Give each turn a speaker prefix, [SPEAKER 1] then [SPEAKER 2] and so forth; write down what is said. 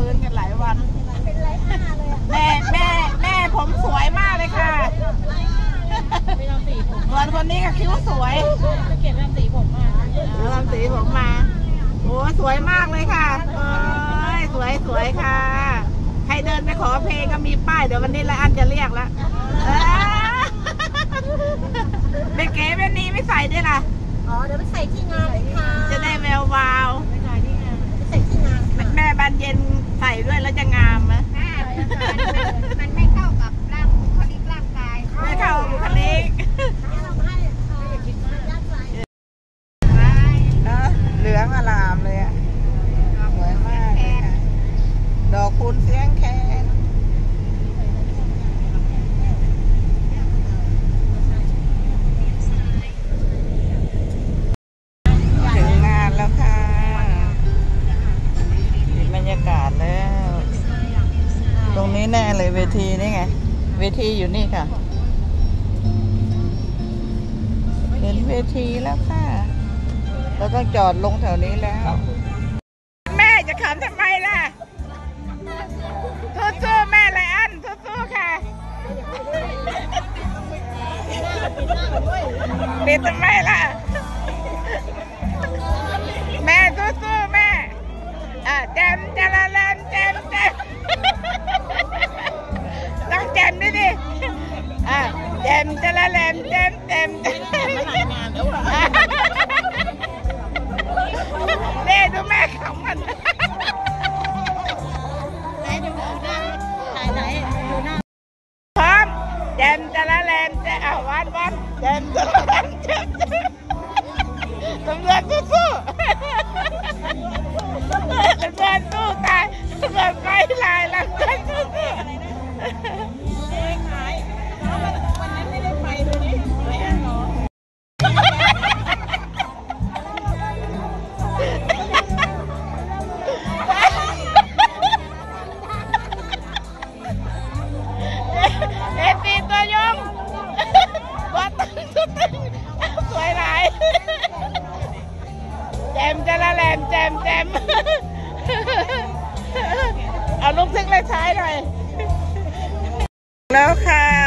[SPEAKER 1] ฟื้นกันหลายวัน
[SPEAKER 2] เป็นไรห้าเลยอะ
[SPEAKER 1] แม่แม่แม่ผมสวยมากเลยค่ะ
[SPEAKER 2] ไปทำสีผม
[SPEAKER 1] ส่วนคนนี้ก็คิ้วสวย
[SPEAKER 2] ไปเก็บทำสีผมมา
[SPEAKER 1] เอาทำสีผมมาโอ้สวยมากเลยค่ะเอ้ยสวยสวยค่ะ ใครเดินไปขอเพลงก็มีป้ายเดี๋ยววันนี้ละอันจะเรียกละเอ้ยไม่เก๋แบบนี้ไม่ใส่ด้วยล่ะ
[SPEAKER 2] อ๋อเดี๋ยวไปใส่ที่งานเลยค่ะ
[SPEAKER 1] จะได้แวววาว
[SPEAKER 2] ไปใส่ที่งานไปใส่ที่งานค่ะ
[SPEAKER 1] แม่บานเย็นใส่ด้วยแล้วจะงามไหม
[SPEAKER 2] มันไม่เข้ากับร่างบุคลิกร่างกาย
[SPEAKER 1] ไม่เข้าบุคลิก
[SPEAKER 2] เราให้ค่ะยัดไว้
[SPEAKER 1] เนอะเหลืองอลามเลยอะสวยมากเลยค่ะดอกคูณเสียงแคน ทีนี่ไง เวทีอยู่นี่ค่ะ เห็นเวทีแล้วค่ะ เราต้องจอดลงแถวนี้แล้ว แม่จะขำทำไมล่ะสู้ๆแม่ไรอันสู้ๆค่ะปิดทำไมล่ะ แม่สู้ๆแม่ อะแจมจะละ ดูแม่ขำมัน
[SPEAKER 2] ไหนดูหน้าถ่ายไหนดูหน้า
[SPEAKER 1] พร้อมแจมจะละเลนแจมอะวันวันแจม มแจมเอาลูกซึ้งเลยใช้หน่อย แล้วค่ะ